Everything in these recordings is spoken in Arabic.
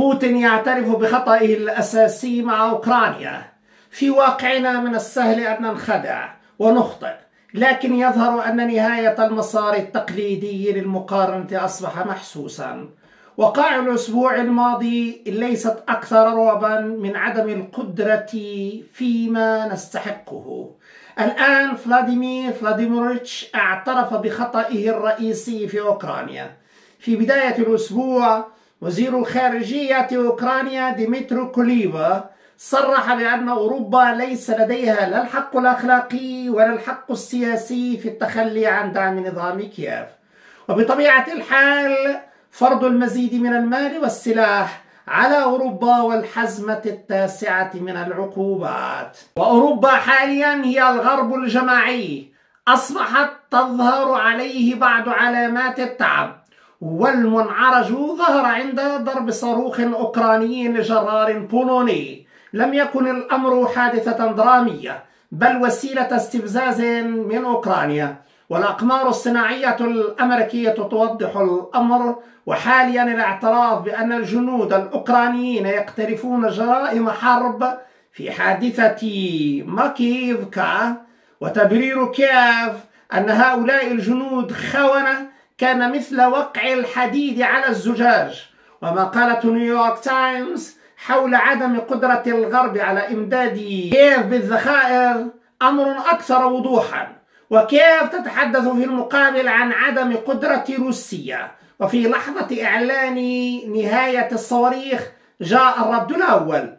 بوتين يعترف بخطئه الأساسي مع أوكرانيا. في واقعنا من السهل أن ننخدع ونخطئ لكن يظهر أن نهاية المسار التقليدي للمقارنة أصبح محسوسا. وقائع الأسبوع الماضي ليست أكثر رعبا من عدم القدرة فيما نستحقه. الآن فلاديمير فلاديميريتش اعترف بخطئه الرئيسي في أوكرانيا. في بداية الأسبوع وزير الخارجية أوكرانيا ديمترو كوليفا صرح بأن أوروبا ليس لديها لا الحق الأخلاقي ولا الحق السياسي في التخلي عن دعم نظام كييف. وبطبيعة الحال فرض المزيد من المال والسلاح على أوروبا والحزمة التاسعة من العقوبات. وأوروبا حاليا هي الغرب الجماعي. أصبحت تظهر عليه بعض علامات التعب. والمنعرج ظهر عند ضرب صاروخ أوكراني لجرار بولوني. لم يكن الأمر حادثة درامية بل وسيلة استفزاز من أوكرانيا. والأقمار الصناعية الأمريكية توضح الأمر وحاليا الاعتراف بأن الجنود الأوكرانيين يقترفون جرائم حرب في حادثة ماكيفكا وتبرير كييف أن هؤلاء الجنود خونة كان مثل وقع الحديد على الزجاج. وما قالت نيويورك تايمز حول عدم قدرة الغرب على إمداد كييف بالذخائر أمر أكثر وضوحا. وكيف تتحدث في المقابل عن عدم قدرة روسيا وفي لحظة إعلان نهاية الصواريخ جاء الرد الأول.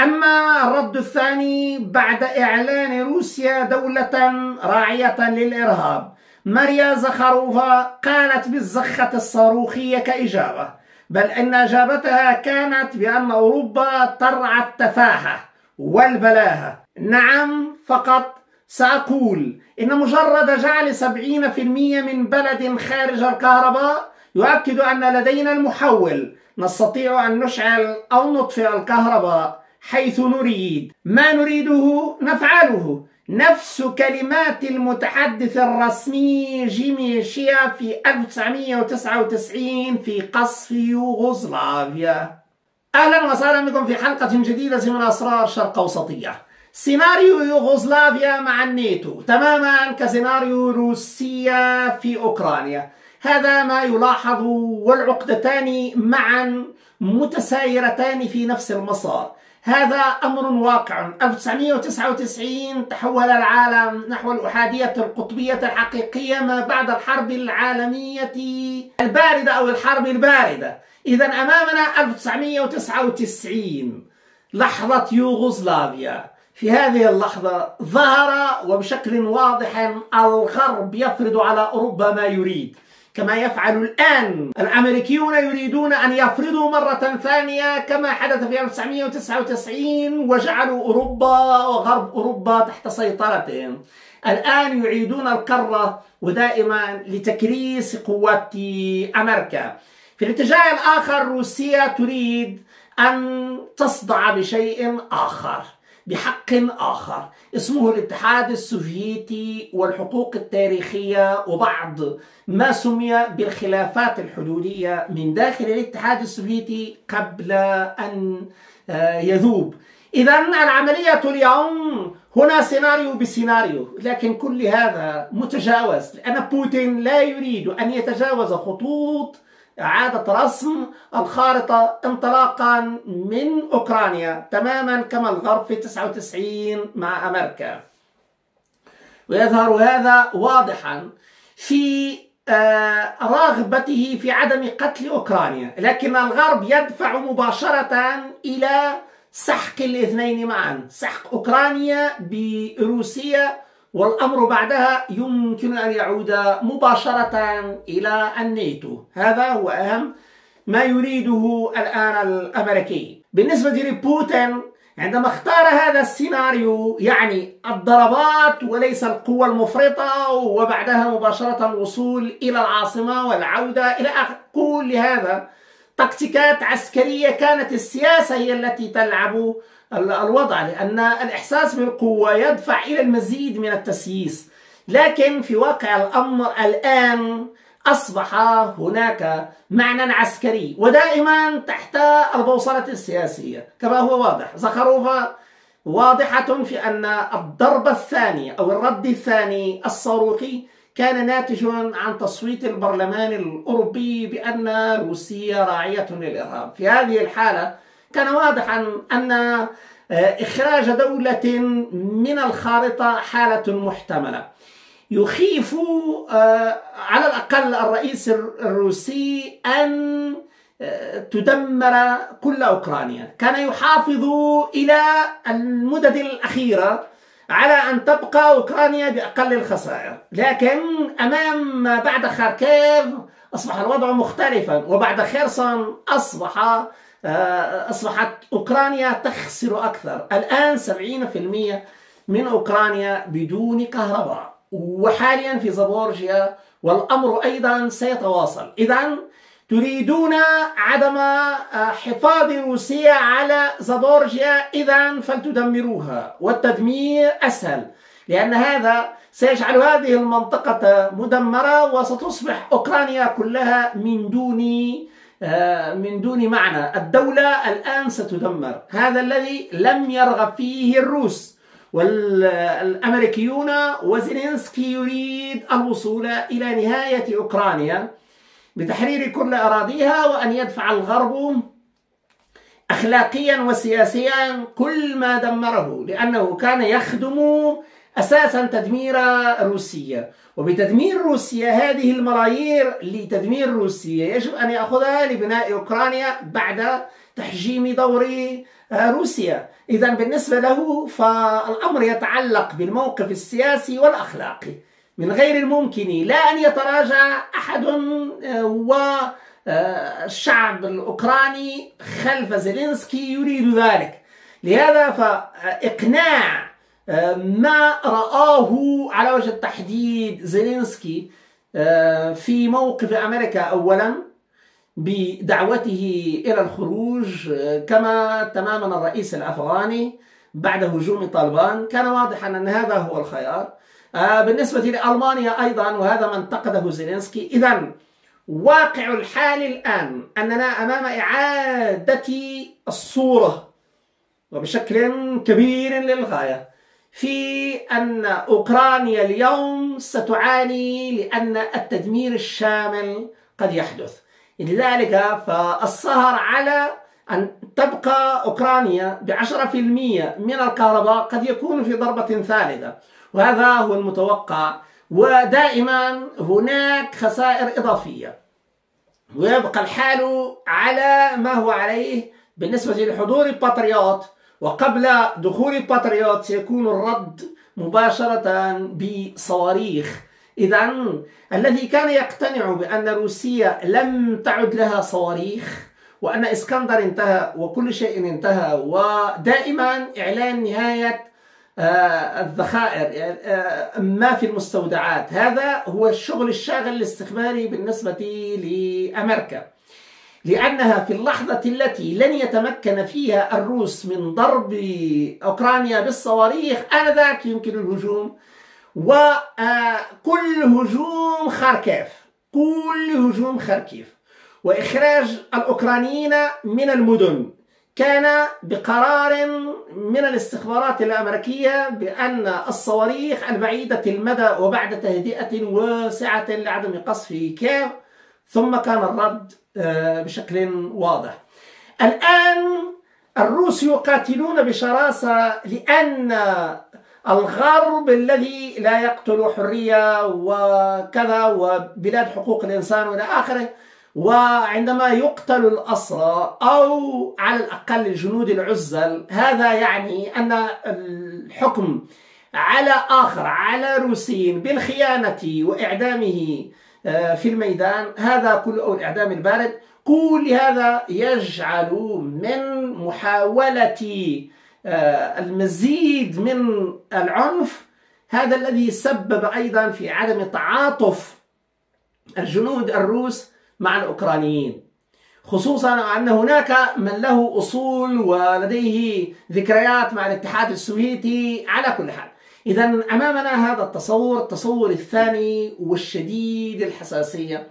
أما الرد الثاني بعد إعلان روسيا دولة راعية للإرهاب. ماريا زخاروفا قالت بالزخة الصاروخية كإجابة بل إن إجابتها كانت بأن أوروبا ترعى التفاهة والبلاهة. نعم فقط سأقول إن مجرد جعل سبعين في المية من بلد خارج الكهرباء يؤكد أن لدينا المحول. نستطيع أن نشعل أو نطفئ الكهرباء حيث نريد. ما نريده نفعله. نفس كلمات المتحدث الرسمي جيمي شيا في 1999 في قصف يوغوسلافيا. أهلا وسهلا بكم في حلقة جديدة من أسرار شرق أوسطية. سيناريو يوغوسلافيا مع الناتو تماما كسيناريو روسيا في أوكرانيا. هذا ما يلاحظ والعقدتان معا متسايرتان في نفس المسار. هذا أمر واقع. 1999 تحول العالم نحو الأحادية القطبية الحقيقية ما بعد الحرب العالمية الباردة أو الحرب الباردة. إذا أمامنا 1999 لحظة يوغوسلافيا. في هذه اللحظة ظهر وبشكل واضح الغرب يفرض على أوروبا ما يريد. كما يفعل الآن. الأمريكيون يريدون أن يفرضوا مرة ثانية كما حدث في 1999 وجعلوا أوروبا وغرب أوروبا تحت سيطرتهم. الآن يعيدون القارة ودائما لتكريس قوات أمريكا. في الاتجاه الآخر روسيا تريد أن تصدع بشيء آخر. بحق آخر. اسمه الاتحاد السوفيتي والحقوق التاريخية وبعض ما سمي بالخلافات الحدودية من داخل الاتحاد السوفيتي قبل أن آه، يذوب. إذا العملية اليوم هنا سيناريو بسيناريو لكن كل هذا متجاوز. لأن بوتين لا يريد أن يتجاوز خطوط إعادة رسم الخارطة انطلاقا من أوكرانيا تماما كما الغرب في 99 مع أمريكا. ويظهر هذا واضحا في آه، رغبته في عدم قتل أوكرانيا لكن الغرب يدفع مباشرة إلى سحق الاثنين معا سحق أوكرانيا بروسيا والأمر بعدها يمكن أن يعود مباشرة إلى الناتو. هذا هو أهم ما يريده الآن الأمريكي. بالنسبة لبوتين عندما اختار هذا السيناريو يعني الضربات وليس القوة المفرطة وبعدها مباشرة الوصول إلى العاصمة والعودة إلى كل هذا تكتيكات عسكرية كانت السياسة هي التي تلعب الوضع لأن الإحساس بالقوة يدفع إلى المزيد من التسييس. لكن في واقع الأمر الآن أصبح هناك معنى عسكري ودائما تحت البوصلة السياسية. كما هو واضح زخروفا واضحة في أن الضرب الثاني أو الرد الثاني الصاروخي كان ناتجا عن تصويت البرلمان الأوروبي بأن روسيا راعية للإرهاب. في هذه الحالة كان واضحا أن آه، إخراج دولة من الخارطة حالة محتملة. يخيف آه، على الأقل الرئيس الروسي أن آه، تدمر كل أوكرانيا. كان يحافظ إلى المدد الأخيرة على أن تبقى أوكرانيا بأقل الخسائر. لكن أمام ما بعد خاركيف أصبح الوضع مختلفا وبعد خيرسون أصبح آه، أصبحت أوكرانيا تخسر أكثر. الآن 70% من أوكرانيا بدون كهرباء. وحاليا في زابورجيا والأمر أيضا سيتواصل. إذا تريدون عدم آه، حفاظ روسيا على زابورجيا إذا فلتدمروها. والتدمير أسهل لأن هذا سيجعل هذه المنطقة مدمرة وستصبح أوكرانيا كلها من دون آه، من دون معنى. الدولة الآن ستدمر. هذا الذي لم يرغب فيه الروس. والأمريكيون وزيلينسكي يريد الوصول إلى نهاية أوكرانيا. بتحرير كل أراضيها وأن يدفع الغرب أخلاقيا وسياسيا كل ما دمره لأنه كان يخدم أساسا تدمير روسيا. وبتدمير روسيا هذه الملايير لتدمير روسيا يجب أن يأخذها لبناء أوكرانيا بعد تحجيم دور روسيا. إذا بالنسبة له فالأمر يتعلق بالموقف السياسي والأخلاقي. من غير الممكن لا أن يتراجع أحد والشعب الأوكراني خلف زيلينسكي يريد ذلك. لهذا فإقناع ما رآه على وجه التحديد زيلينسكي في موقف أمريكا أولا بدعوته إلى الخروج كما تماما الرئيس الأفغاني بعد هجوم طالبان. كان واضحا أن هذا هو الخيار. آه، بالنسبة لألمانيا أيضا وهذا ما انتقده زيلينسكي. إذا واقع الحال الآن أننا أمام إعادة الصورة وبشكل كبير للغاية في أن أوكرانيا اليوم ستعاني لأن التدمير الشامل قد يحدث. لذلك فالسهر على أن تبقى أوكرانيا بعشرة في المية من الكهرباء قد يكون في ضربة ثالثة. وهذا هو المتوقع. ودائما هناك خسائر إضافية. ويبقى الحال على ما هو عليه بالنسبة لحضور الباتريوت وقبل دخول الباتريوت سيكون الرد مباشرة بصواريخ. إذا الذي كان يقتنع بأن روسيا لم تعد لها صواريخ وأن إسكندر انتهى وكل شيء انتهى ودائما إعلان نهاية الذخائر آه، ما في المستودعات. هذا هو الشغل الشاغل الاستخباري بالنسبة لأمريكا. لأنها في اللحظة التي لن يتمكن فيها الروس من ضرب أوكرانيا بالصواريخ آنذاك يمكن الهجوم. وكل هجوم خاركيف. كل هجوم خاركيف. وإخراج الأوكرانيين من المدن. كان بقرار من الاستخبارات الأمريكية بأن الصواريخ البعيدة المدى وبعد تهدئة واسعة لعدم قصف كيف ثم كان الرد آه، بشكل واضح. الآن الروس يقاتلون بشراسة لأن الغرب الذي لا يقتل حرية وكذا وبلاد حقوق الإنسان وإلى آخره وعندما يقتل الأسرى أو على الأقل الجنود العزل هذا يعني أن الحكم على آخر على روسي بالخيانة وإعدامه آه، في الميدان هذا كله أو الإعدام البارد كل هذا يجعل من محاولة آه، المزيد من العنف هذا الذي سبب أيضا في عدم تعاطف الجنود الروس مع الأوكرانيين. خصوصا أن هناك من له أصول ولديه ذكريات مع الاتحاد السوفيتي على كل حال. إذا أمامنا هذا التصور التصور الثاني والشديد الحساسية.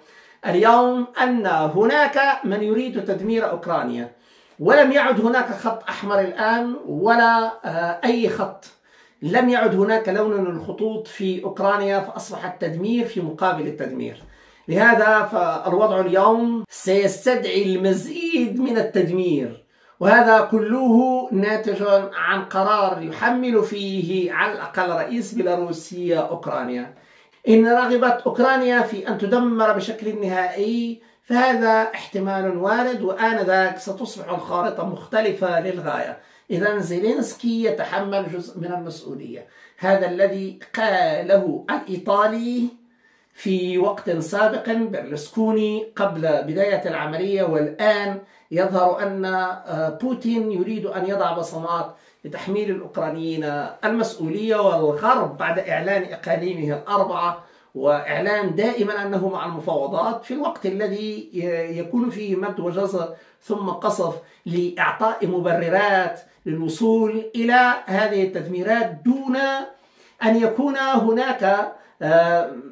اليوم أن هناك من يريد تدمير أوكرانيا. ولم يعد هناك خط أحمر الآن ولا آه، أي خط. لم يعد هناك لون الخطوط في أوكرانيا فأصبح التدمير في مقابل التدمير. لهذا فالوضع اليوم سيستدعي المزيد من التدمير وهذا كله ناتج عن قرار يحمل فيه على الأقل رئيس بيلاروسيا أوكرانيا. إن رغبت أوكرانيا في أن تدمر بشكل نهائي فهذا احتمال وارد وآنذاك ستصبح الخارطة مختلفة للغاية. إذا زيلينسكي يتحمل جزء من المسؤولية. هذا الذي قاله الإيطالي في وقت سابق برلسكوني قبل بداية العملية والآن يظهر أن آه، بوتين يريد أن يضع بصمات لتحميل الأوكرانيين المسؤولية والغرب بعد إعلان إقاليمه الأربعة وإعلان دائما أنه مع المفاوضات في الوقت الذي يكون فيه مد وجزر ثم قصف لإعطاء مبررات للوصول إلى هذه التدميرات دون أن يكون هناك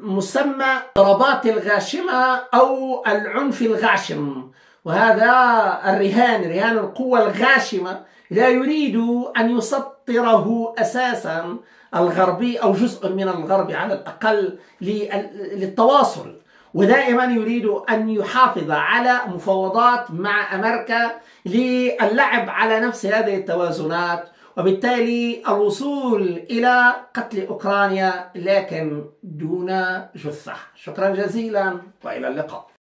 مسمى ضربات الغاشمة أو العنف الغاشم. وهذا الرهان رهان القوة الغاشمة لا يريد أن يسطره أساسا الغربي أو جزء من الغرب على الأقل للتواصل. ودائما يريد أن يحافظ على مفاوضات مع أمريكا للعب على نفس هذه التوازنات. وبالتالي الوصول إلى قتل أوكرانيا لكن دون جثة. شكرا جزيلا وإلى اللقاء.